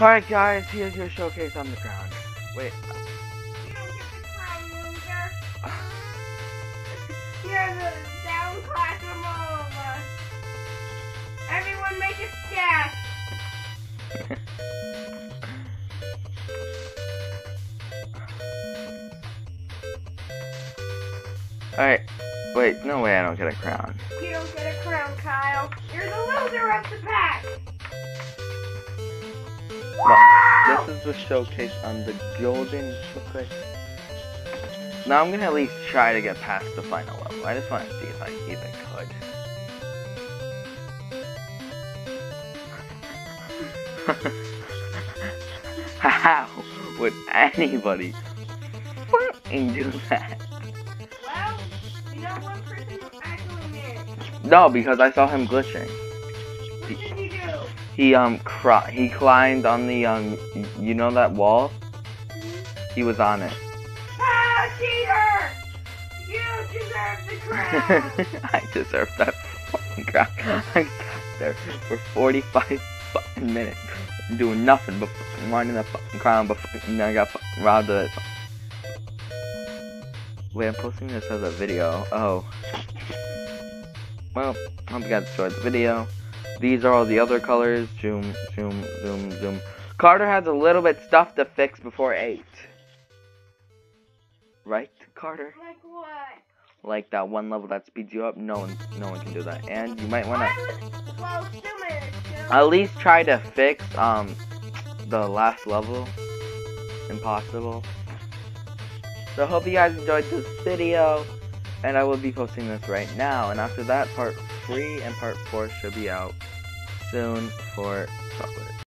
Alright guys, here's your showcase on the ground. Wait. You don't get the crown, loser. You're the down class from all of us. Everyone make a stack. Alright. Wait, no way I don't get a crown. You don't get a crown, Kyle. You're the loser of the pack. Wow! This is the showcase on the golden showcase. Now I'm gonna at least try to get past the final level. I just want to see if I even could. How would anybody fucking do that? Well, you know one person who actually. No, because I saw him glitching. He um cr- he climbed on the um you know that wall? He was on it. Ah, cheater! You deserve the crown. I deserve that fucking crown. I sat there for 45 fucking minutes doing nothing but fucking wanting that fucking crown, but fucking then I got fucking robbed of it. Wait, I'm posting this as a video. Oh. Well, I hope you guys enjoyed the video. These are all the other colors. Zoom, zoom, zoom, zoom. Carter has a little bit stuff to fix before 8. Right, Carter? like what? like that one level that speeds you up. No one, no one can do that. And you might want to well, still managed to. at least try to fix um the last level. Impossible. So hope you guys enjoyed this video, and I will be posting this right now. And after that, part three and part four should be out soon for chocolate.